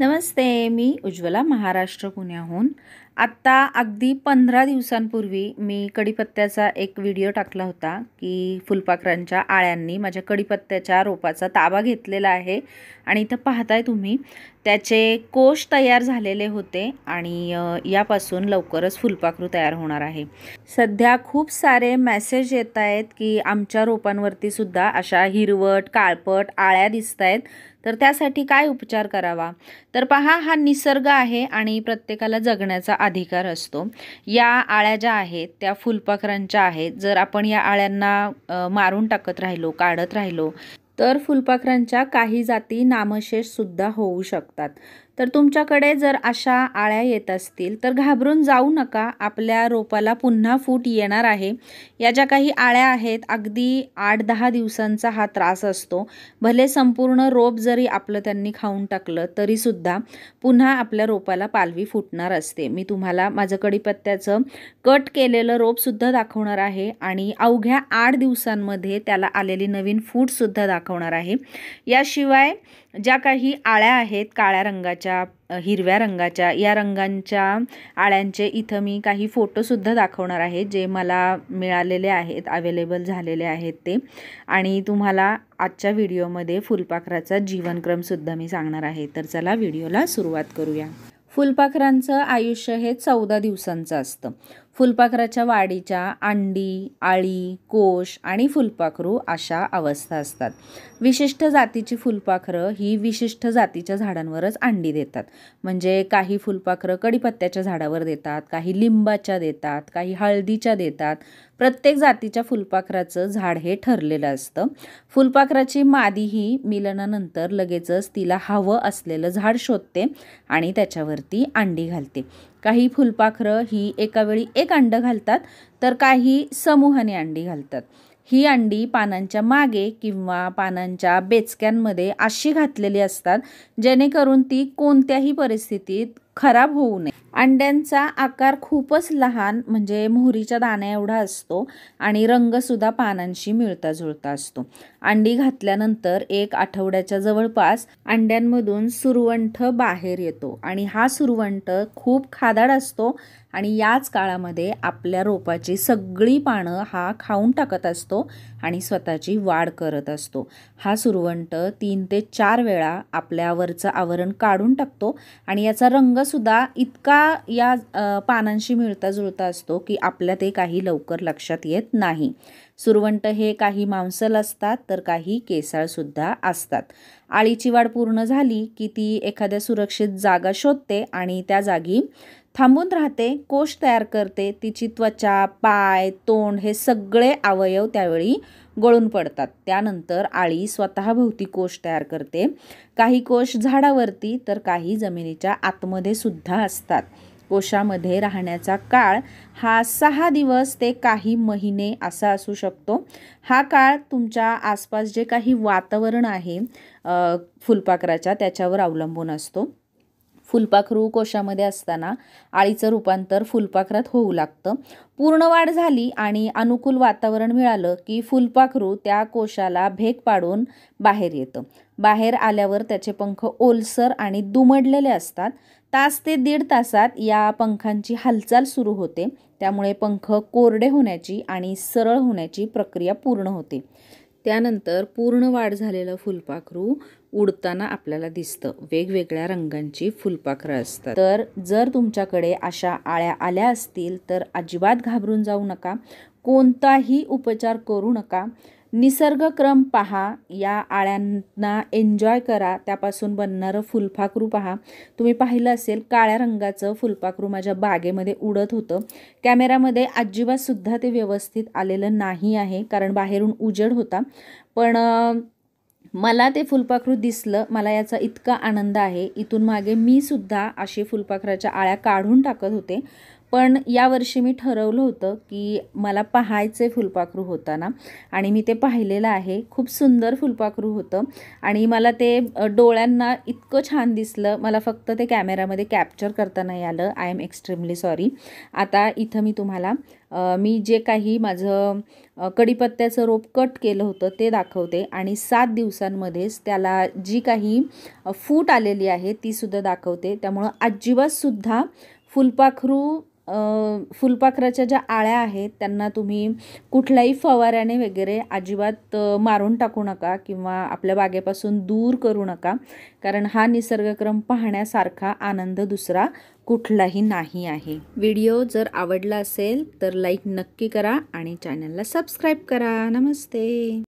नमस्ते मी उज्ज्वला महाराष्ट्र पुण्याहून. आत्ता अगदी पंधरा दिवसांपूर्वी मी कडीपत्त्याचा एक व्हिडिओ टाकला होता की फुलपाखरांच्या आळ्यांनी माझ्या कढीपत्त्याच्या रोपाचा ताबा घेतलेला आहे आणि इथं पाहताय तुम्ही त्याचे कोश तयार झालेले होते आणि यापासून लवकरच फुलपाखरू तयार होणार आहे. सध्या खूप सारे मेसेज येत आहेत की आमच्या रोपांवरती सुद्धा अशा हिरवट काळपट आळ्या दिसत आहेत तर त्यासाठी काय उपचार करावा? तर पहा हा निसर्ग आहे आणि प्रत्येकाला जगण्याचा अधिकार असतो. या आळ्या ज्या आहेत त्या फुलपाखरांच्या आहेत. जर आपण या आळ्यांना मारून टाकत राहिलो काढत राहिलो तर फुलपाखरांच्या काही जाती नामशेषसुद्धा होऊ शकतात. तर तुमच्याकडे जर अशा आळ्या येत असतील तर घाबरून जाऊ नका. आपल्या रोपाला पुन्हा फूट येणार आहे. या ज्या काही आळ्या आहेत अगदी आठ दहा दिवसांचा हा त्रास असतो. भले संपूर्ण रोप जरी आपलं त्यांनी खाऊन टाकलं तरीसुद्धा पुन्हा आपल्या रोपाला पालवी फुटणार असते. मी तुम्हाला माझं कडीपत्त्याचं कट केलेलं रोपसुद्धा दाखवणार आहे आणि अवघ्या आठ दिवसांमध्ये त्याला आलेली नवीन फूटसुद्धा दाखवणार आहे. याशिवाय ज्या काही आळ्या आहेत काळ्या रंगाच्या रंगाच्या हिरव्या रंगाच्या या रंगांच्या आळ्यांचे इथं मी काही फोटोसुद्धा दाखवणार आहे जे मला मिळालेले आहेत अवेलेबल झालेले आहेत ते. आणि तुम्हाला आजच्या व्हिडिओमध्ये फुलपाखराचा जीवनक्रमसुद्धा मी सांगणार आहे. तर चला व्हिडिओला सुरुवात करूया. फुलपाखरांचं आयुष्य हे चौदा दिवसांचं असतं. फुलपाखराच्या वाढीच्या अंडी आळी कोश आणि फुलपाखरू अशा अवस्था असतात. विशिष्ट जातीची फुलपाखरं ही विशिष्ट जातीच्या झाडांवरच अंडी देतात. म्हणजे काही फुलपाखरं कडीपत्त्याच्या झाडावर देतात काही लिंबाच्या देतात काही हळदीच्या देतात. प्रत्येक जातीच्या फुलपाखराचं झाड हे ठरलेलं असतं. फुलपाखराची मादी ही मिलनानंतर लगेचच तिला हवं असलेलं झाड शोधते आणि त्याच्यावरती अंडी घालते. काही फुलपाखरं ही एकावेळी एक अंडं घालतात तर काही समूहाने अंडी घालतात. ही अंडी पानांच्या मागे किंवा पानांच्या बेचक्यांमध्ये अशी घातलेली असतात जेणेकरून ती कोणत्याही परिस्थितीत खराब होऊ नये. अंड्यांचा आकार खूपच लहान म्हणजे मोहरीच्या दाण्या एवढा असतो आणि रंगसुद्धा पानांशी मिळता जुळता असतो. अंडी घातल्यानंतर एक आठवड्याच्या जवळपास अंड्यांमधून सुरवंठ बाहेर येतो आणि हा सुरवंट खूप खादाड असतो आणि याच काळामध्ये आपल्या रोपाची सगळी पानं हा खाऊन टाकत असतो आणि स्वतःची वाढ करत असतो. हा सुरवंट तीन ते चार वेळा आपल्यावरचं आवरण काढून टाकतो आणि याचा रंग रंगसुद्धा इतका या पानांशी मिळता जुळता असतो की आपल्या ते काही लवकर लक्षात येत नाही. सुरवंट हे काही मांसल असतात तर काही केसाळसुद्धा असतात. आळीची वाढ पूर्ण झाली की ती एखाद्या सुरक्षित जागा शोधते आणि त्या जागी थांबून राहते कोश तयार करते तिची त्वचा पाय तोंड हे सगळे अवयव त्यावेळी गळून पडतात. त्यानंतर आळी स्वतःभोवती कोश तयार करते. काही कोश झाडावरती तर काही जमिनीच्या आतमध्ये सुद्धा असतात. कोशामध्ये राहण्याचा काळ हा सहा दिवस ते काही महिने असा असू शकतो. हा काळ तुमच्या आसपास जे काही वातावरण आहे फुलपाखराच्या त्याच्यावर अवलंबून असतो. फुलपाखरू कोशामध्ये असताना आळीचं रूपांतर फुलपाखरात होऊ लागतं. पूर्ण वाढ झाली आणि अनुकूल वातावरण मिळालं की फुलपाखरू त्या कोशाला भेक पाडून बाहेर येतं. बाहेर आल्यावर त्याचे पंख ओलसर आणि दुमडलेले असतात. तास ते दीड तासात या पंखांची हालचाल सुरू होते. त्यामुळे पंख कोरडे होण्याची आणि सरळ होण्याची प्रक्रिया पूर्ण होते. त्यानंतर पूर्ण वाढ झालेलं फुलपाखरू उडताना आपल्याला दिसतं. वेगवेगळ्या रंगांची फुलपाखरं असतात. तर जर तुमच्याकडे अशा आळ्या आल्या असतील तर अजिबात घाबरून जाऊ नका. कोणताही उपचार करू नका. निसर्गक्रम पहा या आळ्यांना एन्जॉय करा त्यापासून बनणारं फुलपाखरू पहा. तुम्ही पाहिलं असेल काळ्या रंगाचं फुलपाखरू माझ्या बागेमध्ये उडत होतं. कॅमेऱ्यामध्ये अजिबातसुद्धा ते व्यवस्थित आलेलं नाही आहे कारण बाहेरून उजेड होता. पण मला ते फुलपाखरू दिसलं मला याचा इतका आनंद आहे. इथून मागे मी सुद्धा अशी फुलपाखराच्या आळ्या काढून टाकत होते. पण यावर्षी मी ठरवलं होतं की मला पाहायचे फुलपाखरू होताना आणि मी ते पाहिलेलं आहे. खूप सुंदर फुलपाखरू होतं आणि मला ते डोळ्यांना इतकं छान दिसलं. मला फक्त ते कॅमेरामध्ये कॅप्चर करता नाही आलं आय एम एक्स्ट्रीमली सॉरी आता इथं मी तुम्हाला मी जे काही माझं कडीपत्त्याचं रोप कट केलं होतं ते दाखवते आणि सात दिवसांमध्येच त्याला जी काही फूट आलेली आहे तीसुद्धा दाखवते. त्यामुळं अजिबातसुद्धा फुलपाखरू फुलपाखराच्या ज्या आळ्या आहेत त्यांना तुम्ही कुठल्याही फवाऱ्याने वगैरे अजिबात मारून टाकू नका किंवा आपल्या बागेपासून दूर करू नका. कारण हा निसर्गक्रम पाहण्यासारखा आनंद दुसरा कुठलाही नाही आहे. व्हिडिओ जर आवडला असेल तर लाईक नक्की करा आणि चॅनलला सबस्क्राईब करा. नमस्ते.